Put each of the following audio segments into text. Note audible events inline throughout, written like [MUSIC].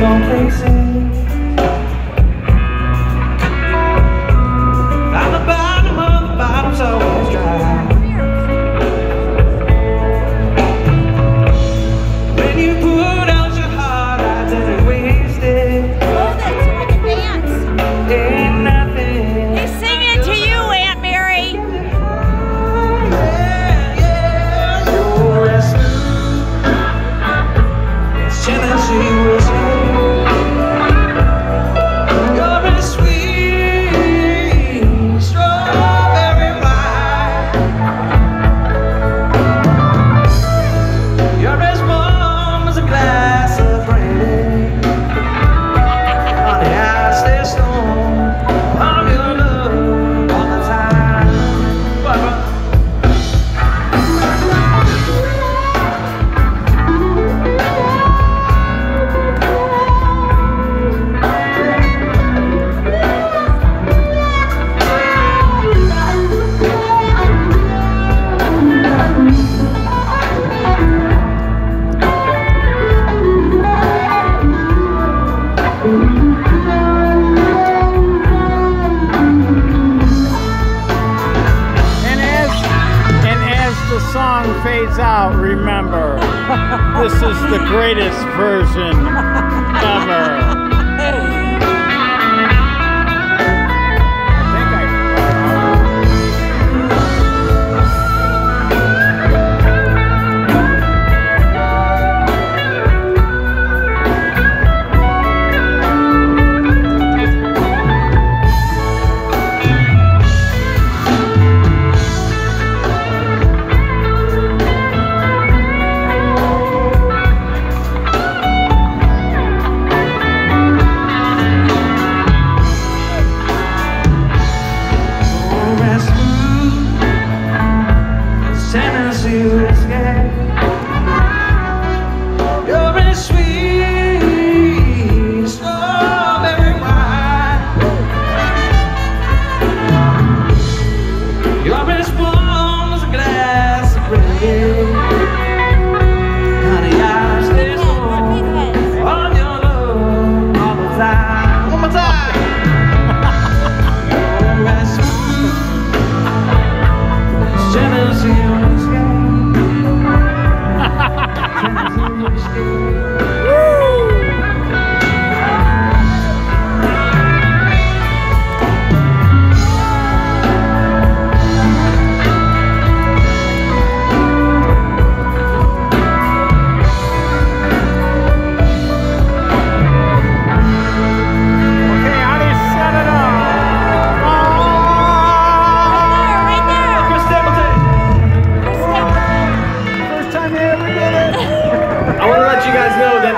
don't think so. fades out, remember, [LAUGHS] this is the greatest version ever.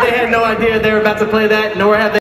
they had no idea they were about to play that, nor have they